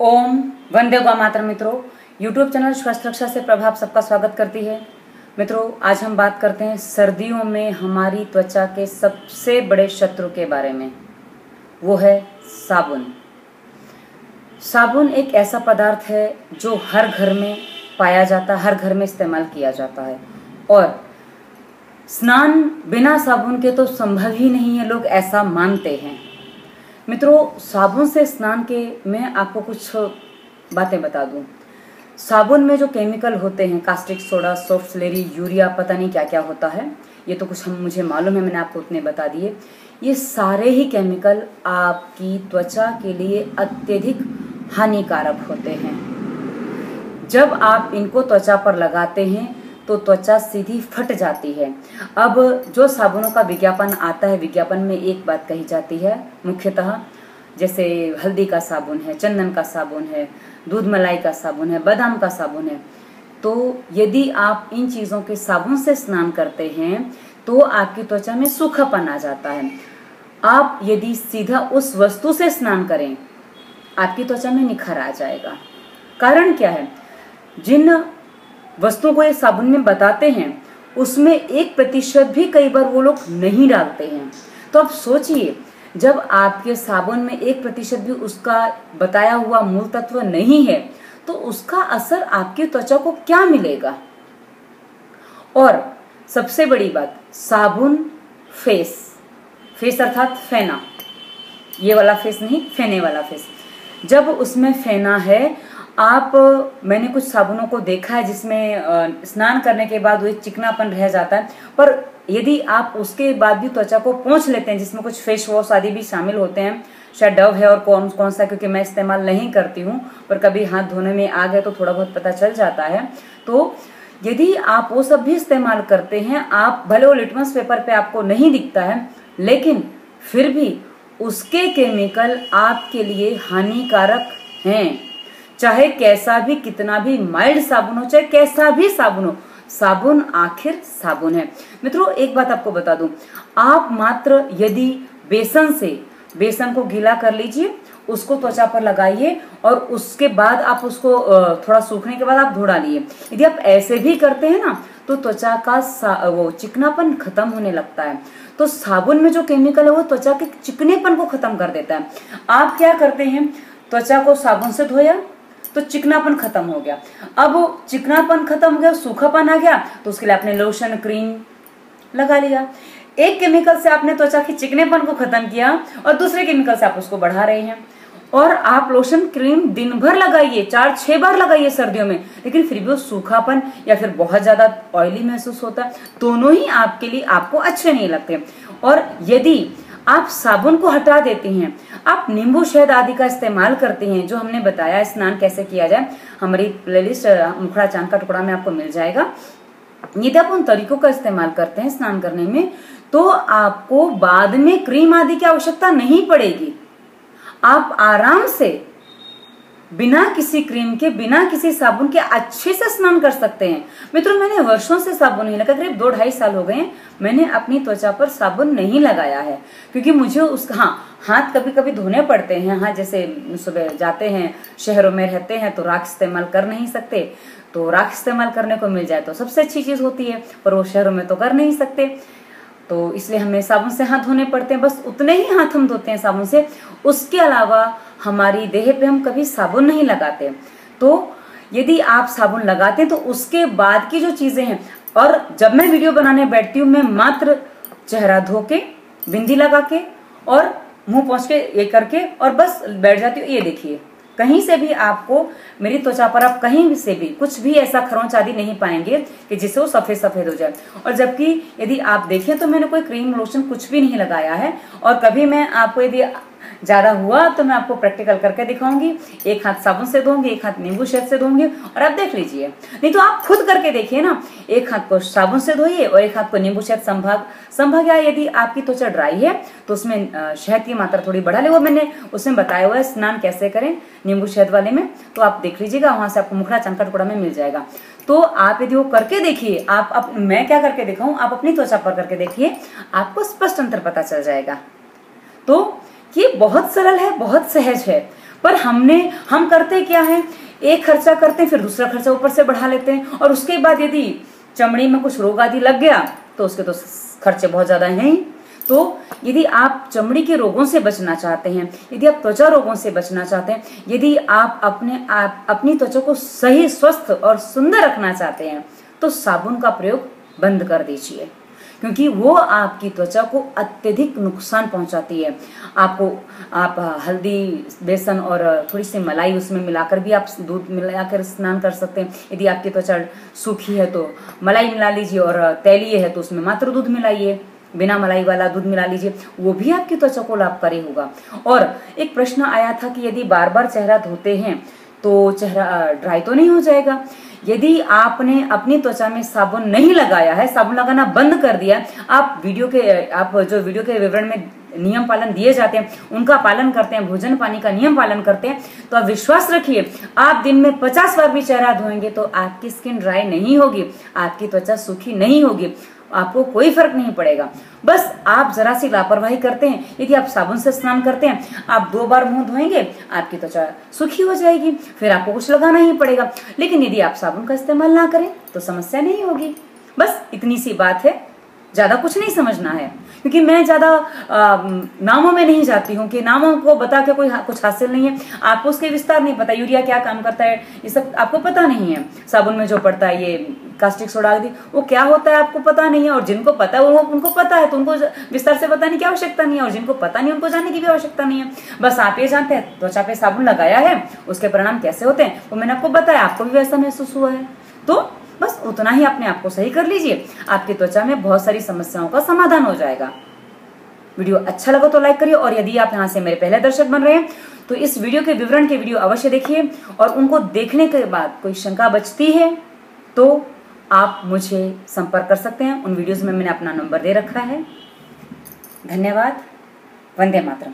ओम, वंदे गौ मातर मित्रों यूट्यूब चैनल स्वास्थ्य रक्षा से प्रभाव सबका स्वागत करती है। मित्रों, आज हम बात करते हैं सर्दियों में हमारी त्वचा के सबसे बड़े शत्रु के बारे में। वो है साबुन। साबुन एक ऐसा पदार्थ है जो हर घर में पाया जाता, हर घर में इस्तेमाल किया जाता है। और स्नान बिना साबुन के तो संभव ही नहीं है, लोग ऐसा मानते हैं। मित्रों, साबुन से स्नान के मैं आपको कुछ बातें बता दूँ। साबुन में जो केमिकल होते हैं, caustic soda, soft slurry, urea, पता नहीं क्या क्या होता है, ये तो कुछ हम, मुझे मालूम है, मैंने आपको उतने बता दिए। ये सारे ही केमिकल आपकी त्वचा के लिए अत्यधिक हानिकारक होते हैं। जब आप इनको त्वचा पर लगाते हैं तो त्वचा सीधी फट जाती है। अब जो साबुनों का विज्ञापन आता है, विज्ञापन में एक बात कही जाती है, मुख्यतः जैसे हल्दी का साबुन है, चंदन का साबुन है, दूध मलाई का साबुन है, बादाम का साबुन है। तो यदि आप इन चीज़ों के साबुन से स्नान करते हैं तो आपकी त्वचा में सूखापन आ जाता है। आप यदि सीधा उस वस्तु से स्नान करें, आपकी त्वचा में निखर आ जाएगा। कारण क्या है? जिन वस्तुओं को ये साबुन में बताते हैं, उसमें एक प्रतिशत भी कई बार वो लोग नहीं डालते हैं। तो आप सोचिए, जब आपके साबुन में एक प्रतिशत भी उसका बताया हुआ मूल तत्व नहीं है तो उसका असर आपकी त्वचा को क्या मिलेगा? और सबसे बड़ी बात, साबुन फेस फेस अर्थात फेना। ये वाला फेस नहीं, फेने वाला फेस। जब उसमें फेना है आप, मैंने कुछ साबुनों को देखा है जिसमें स्नान करने के बाद वो एक चिकनापन रह जाता है। पर यदि आप उसके बाद भी त्वचा को पहुँच लेते हैं, जिसमें कुछ फेस वॉश आदि भी शामिल होते हैं, शायद डव है और कौन कौन सा, क्योंकि मैं इस्तेमाल नहीं करती हूँ, पर कभी हाथ धोने में आ गए तो थोड़ा बहुत पता चल जाता है। तो यदि आप वो सब भी इस्तेमाल करते हैं, आप भले वो लिटमस पेपर पे आपको नहीं दिखता है, लेकिन फिर भी उसके केमिकल आपके लिए हानिकारक हैं। चाहे कैसा भी, कितना भी माइल्ड साबुन हो, चाहे कैसा भी साबुन हो, साबुन आखिर साबुन है। मित्रों, एक बात आपको बता दूँ, आप मात्र यदि बेसन से, बेसन को गीला कर लीजिए, उसको त्वचा पर लगाइए और उसके बाद आप उसको थोड़ा सूखने के बाद आप धो डालिए। यदि आप ऐसे भी करते हैं ना तो त्वचा का वो चिकनापन खत्म होने लगता है। तो साबुन में जो केमिकल है, वो त्वचा के चिकनेपन को खत्म कर देता है। आप क्या करते हैं, त्वचा को साबुन से धोया तो चिकनापन खत्म हो गया। अब चिकनापन खत्म हो गया, सूखापन आ गया तो उसके लिए आपने लोशन क्रीम लगा लिया। एक केमिकल से आपने त्वचा के चिकनेपन को खत्म किया और दूसरे केमिकल से आप उसको बढ़ा रहे हैं। और आप लोशन क्रीम दिन भर लगाइए, चार, छह बार लगाइए सर्दियों में, लेकिन फिर भी वो सूखापन या फिर बहुत ज़्यादा ऑयली महसूस होता है। दोनों ही आपके लिए आपको अच्छे नहीं लगते। और यदि आप साबुन को हटा देते हैं। आप नींबू शहद आदि का इस्तेमाल करते हैं, जो हमने बताया स्नान कैसे किया जाए। हमारी प्लेलिस्ट मुखड़ा चाँद का टुकड़ा में आपको मिल जाएगा। यदि आप उन तरीकों का इस्तेमाल करते हैं स्नान करने में तो आपको बाद में क्रीम आदि की आवश्यकता नहीं पड़ेगी। आप आराम से बिना किसी क्रीम के, बिना किसी साबुन के अच्छे से स्नान कर सकते हैं। मित्रों, मैंने वर्षों से साबुन नहीं लगा, करीब दो ढाई साल हो गए मैंने अपनी त्वचा पर साबुन नहीं लगाया है। क्योंकि मुझे उसका हाँ हाथ कभी कभी धोने पड़ते हैं। हाँ जैसे सुबह जाते हैं, शहरों में रहते हैं तो राख इस्तेमाल कर नहीं सकते। तो राख इस्तेमाल करने को मिल जाए तो सबसे अच्छी चीज़ होती है, पर वो शहरों में तो कर नहीं सकते। तो इसलिए हमें साबुन से हाथ धोने पड़ते हैं। बस उतने ही हाथ हम धोते हैं साबुन से। उसके अलावा हमारी देह पे हम कभी साबुन नहीं लगाते। तो यदि आप साबुन लगाते हैं तो उसके बाद की जो चीज़ें हैं, और जब मैं वीडियो बनाने बैठती हूँ, मैं मात्र चेहरा धो के बिंदी लगा के और मुँह पहुँच के ये करके और बस बैठ जाती हूँ। ये देखिए, कहीं से भी आपको मेरी त्वचा पर आप कहीं से भी कुछ भी ऐसा खरोंच आदि नहीं पाएँगे कि जिससे वो सफ़ेद सफ़ेद हो जाए। और जबकि यदि आप देखें तो मैंने कोई क्रीम लोशन कुछ भी नहीं लगाया है। और कभी मैं आपको यदि ज़्यादा हुआ तो मैं आपको प्रैक्टिकल करके दिखाऊँगी। एक हाथ साबुन से धोंगी एक हाथ नींबू शहद से धोंगी और आप देख लीजिए। नहीं तो आप खुद करके देखिए ना। एक हाथ को साबुन से धोइए और एक हाथ को नींबू शहद संभाग संभाग या यदि आपकी त्वचा ड्राई है तो उसमें शहद की मात्रा थोड़ी बढ़ा ले। वो मैंने उसमें बताया हुआ है स्नान कैसे करें नींबू शहद वाले में तो आप देख लीजिएगा वहाँ से आपको मुखड़ा चंका टुकड़ा में मिल जाएगा। तो आप यदि वो करके देखिए आप अप, मैं क्या करके दिखाऊँ आप अपनी त्वचा पर करके देखिए आपको स्पष्ट अंतर पता चल जाएगा। तो ये बहुत सरल है, बहुत सहज है। पर हमने, हम करते क्या है? एक खर्चा करते हैं, फिर दूसरा खर्चा ऊपर से बढ़ा लेते हैं। और उसके बाद यदि चमड़ी में कुछ रोग आदि लग गया तो उसके तो खर्चे बहुत ज़्यादा हैं ही। तो यदि आप चमड़ी के रोगों से बचना चाहते हैं, यदि आप त्वचा रोगों से बचना चाहते हैं, यदि आप अपने आप, अपनी त्वचा को सही, स्वस्थ और सुंदर रखना चाहते हैं तो साबुन का प्रयोग बंद कर दीजिए। क्योंकि वो आपकी त्वचा को अत्यधिक नुकसान पहुंचाती है। आपको, आप हल्दी, बेसन और थोड़ी सी मलाई उसमें मिलाकर भी आप दूध मिलाकर स्नान कर सकते हैं। यदि आपकी त्वचा सूखी है तो मलाई मिला लीजिए और तैलीय है तो उसमें मात्र दूध मिलाइए। बिना मलाई वाला दूध मिला लीजिए, वो भी आपकी त्वचा को लाभकारी होगा। और एक प्रश्न आया था कि यदि बार बार चेहरा धोते हैं तो चेहरा ड्राई तो नहीं हो जाएगा। यदि आपने अपनी त्वचा में साबुन नहीं लगाया है, साबुन लगाना बंद कर दिया, आप वीडियो के, आप जो वीडियो के विवरण में नियम पालन दिए जाते हैं, उनका पालन करते हैं, भोजन पानी का नियम पालन करते हैं तो आप विश्वास रखिए, आप दिन में पचास बार भी चेहरा धोएँगे तो आपकी स्किन ड्राई नहीं होगी, आपकी त्वचा सूखी नहीं होगी। आपको कोई फ़र्क नहीं पड़ेगा। बस आप जरा सी लापरवाही करते हैं। यदि आप साबुन से स्नान करते हैं, आप दो बार मुँह धोएँगे, आपकी त्वचा सुखी हो जाएगी, फिर आपको कुछ लगाना ही पड़ेगा। लेकिन यदि आप साबुन का इस्तेमाल ना करें तो समस्या नहीं होगी। बस इतनी सी बात है, ज़्यादा कुछ नहीं समझना है। क्योंकि मैं ज़्यादा नामों में नहीं जाती हूँ कि नामों को बता के कोई कुछ हासिल नहीं है। आपको उसके विस्तार नहीं पता, यूरिया क्या काम करता है, ये सब आपको पता नहीं है। साबुन में जो पड़ता है, ये कास्टिक सोडा आदि वो क्या होता है आपको पता नहीं है, और जिनको पता है वो उनको पता है तो उनको विस्तार से बताने की आवश्यकता नहीं है, और जिनको पता नहीं उनको जानने की भी आवश्यकता नहीं है। बस आप ये जानते हैं, त्वचा पे साबुन लगाया है, उसके परिणाम कैसे होते हैं, वो मैंने आपको बताया, आपको भी वैसा महसूस हुआ है। तो बस उतना ही अपने आप को सही कर लीजिए, आपकी त्वचा में बहुत सारी समस्याओं का समाधान हो जाएगा। वीडियो अच्छा लगा तो लाइक करिए, और यदि आप यहाँ से मेरे पहले दर्शक बन रहे हैं तो इस वीडियो के विवरण के वीडियो अवश्य देखिए, और उनको देखने के बाद कोई शंका बचती है तो आप मुझे संपर्क कर सकते हैं। उन वीडियोज़ में मैंने अपना नंबर दे रखा है। धन्यवाद। वंदे मातरम।